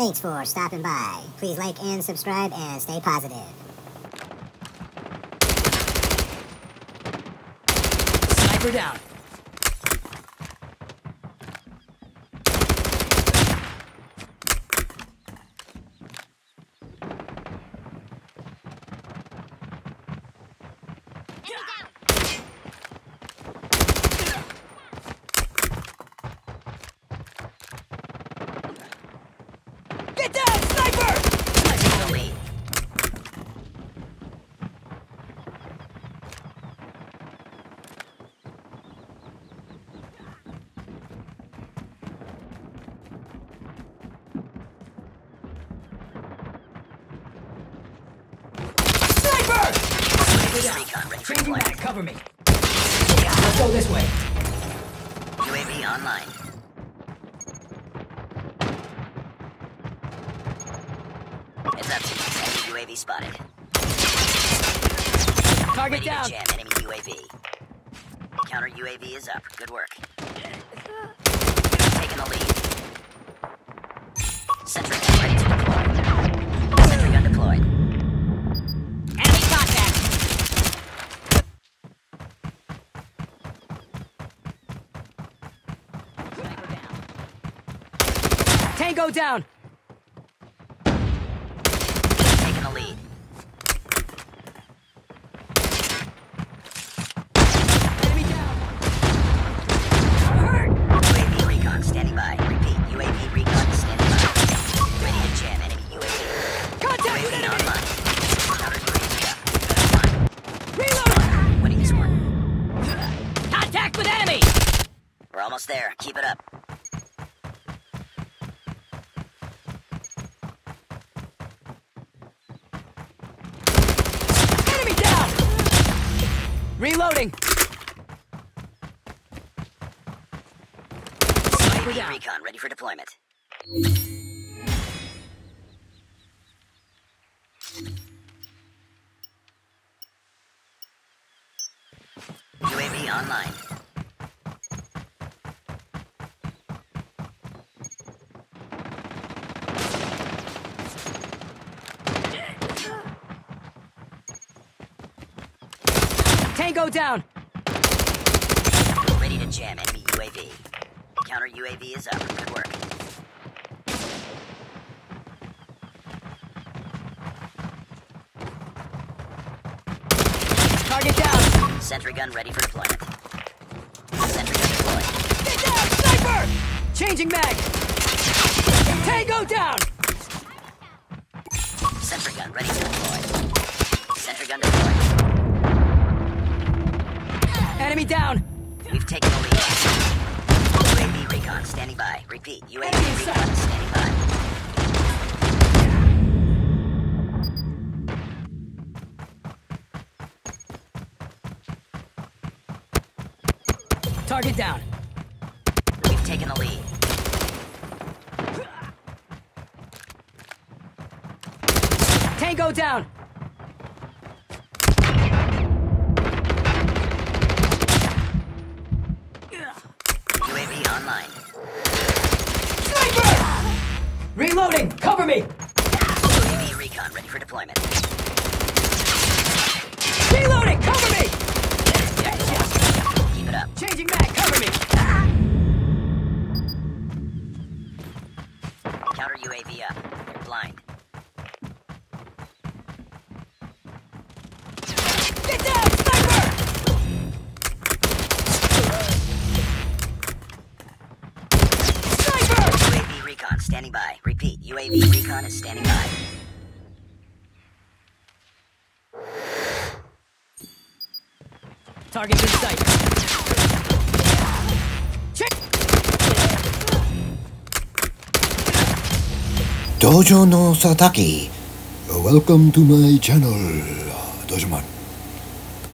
Thanks for stopping by. Please like and subscribe and stay positive. Sniper down. Get down, sniper! Back, cover me. Let's go this way. UAV online. Heads up. Enemy UAV spotted. Target Ready down. jam enemy UAV. Counter UAV is up. Good work. Taking the lead. Sentry ready to deploy. Sentry gun deployed. Enemy contact. Tango down. Almost there. Keep it up. Enemy down. Reloading. Sniper down. recon ready for deployment. UAV online. Tango down. Ready to jam enemy UAV. Counter UAV is up. Good work. Target down. Sentry gun ready for deployment. Sentry gun deployed. Get down, sniper. Changing mag. Tango down. Sentry gun ready to deploy. Sentry gun deployed. Enemy down. We've taken the lead. UAV recon standing by. Repeat. UAV recon standing by. Target down. We've taken the lead. Tango down. Reloading. Cover me. UAV recon ready for deployment. Reloading. standing by. Repeat. UAV recon is standing by. Target in sight. Check. 道場の佐竹 Welcome to my channel 道場マン